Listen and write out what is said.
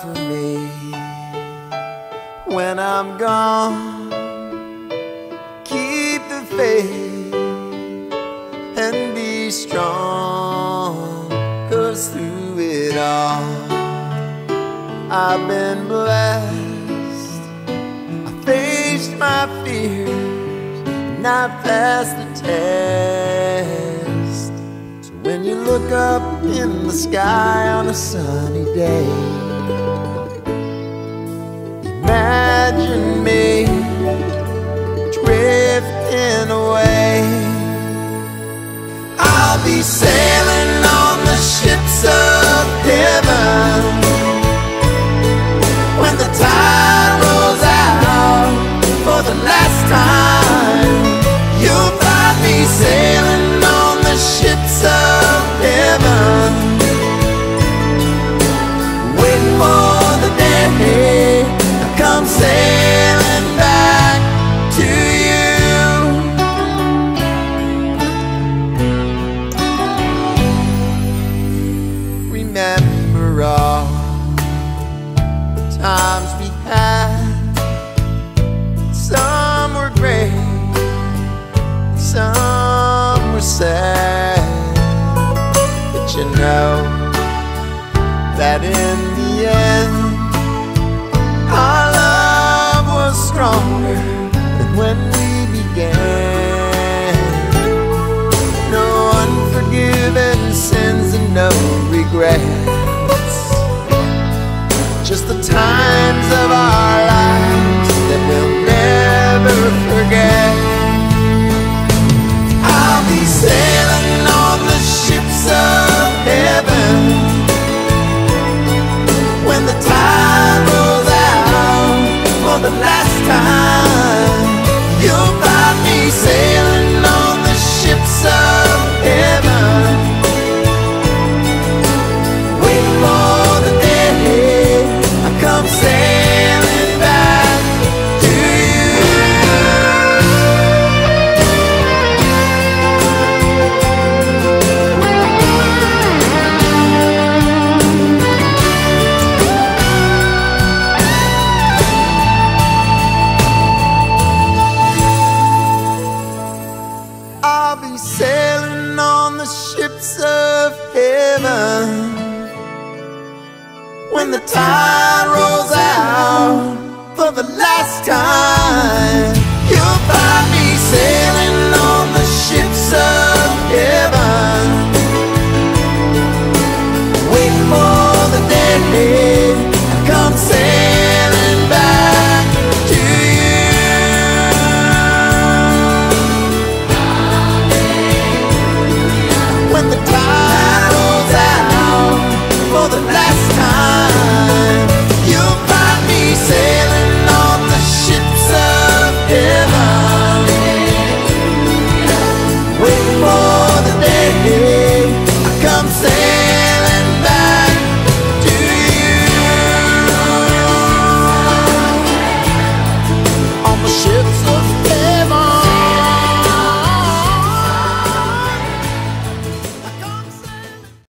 for me when I'm gone. Keep the faith and be strong, cause through it all, I've been blessed. I faced my fears, and I passed the test. So when you look up in the sky on a sunny day, imagine me drifting away. I'll be sailing know that in the end, our love was stronger than when we began. No unforgiven sins and no regrets. Find when the tide rolls out for the last time. You'll find me sailing on the ships of heaven, waiting for the day I come sailing back to you. When the tide rolls out for the last